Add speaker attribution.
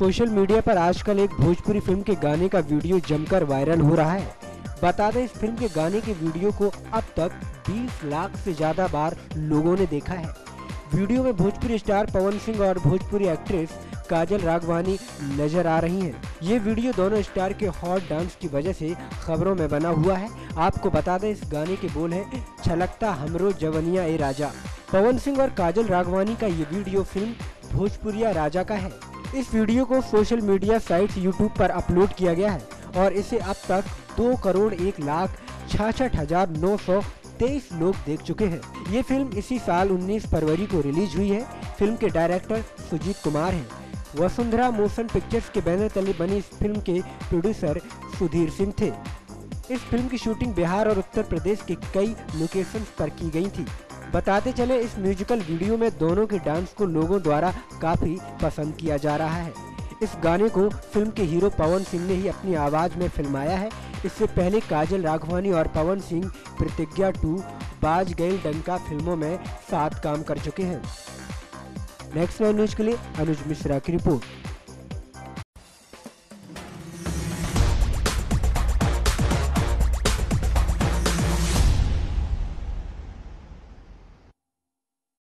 Speaker 1: Social media पर आजकल एक भोजपुरी फ़िल्म के गाने का वीडियो जमकर वायरल हो रहा है। बता दें, इस फ़िल्म के गाने के वीडियो को अब तक 20 लाख से ज़्यादा बार लोगों ने देखा है। वीडियो में भोजपुरी स्टार पवन सिंह और भोजपुरी एक्ट्रेस काजल राघवानी नज़र आ रही हैं। ये वीडियो दोनों स्टार के हॉट डांस की वजह से खबरों में बना हुआ है। आपको बता दें, इस गाने के बोल है, छलकता हमरो जवनिया ए राजा। पवन सिंह और काजल राघवानी का ये वीडियो फ़िल्म भोजपुरिया राजा का है। इस वीडियो को सोशल मीडिया साइट यूट्यूब पर अपलोड किया गया है और इसे अब तक दो करोड़ एक लाख छाछठ हज़ार नौ सौ तेईस लोग देख चुके हैं। ये फ़िल्म इसी साल 19 फरवरी को रिलीज़ हुई है। फ़िल्म के डायरेक्टर सुजीत कुमार हैं। वसुंधरा मोशन पिक्चर्स के बैनर तले बनी इस फ़िल्म के प्रोड्यूसर सुधीर सिंह थे। इस फ़िल्म की शूटिंग बिहार और उत्तर प्रदेश के कई लोकेशन पर की गई थी। बताते चले इस म्यूजिकल वीडियो में दोनों के डांस को लोगों द्वारा काफ़ी पसंद किया जा रहा है। इस गाने को फ़िल्म के हीरो पवन सिंह ने ही अपनी आवाज़ में फिल्माया है। इससे पहले काजल राघवानी और पवन सिंह प्रतिज्ञा टू बाज गई डंका फ़िल्मों में साथ काम कर चुके हैं। नेक्स्ट न्यूज़ के लिए अनुज मिश्रा की रिपोर्ट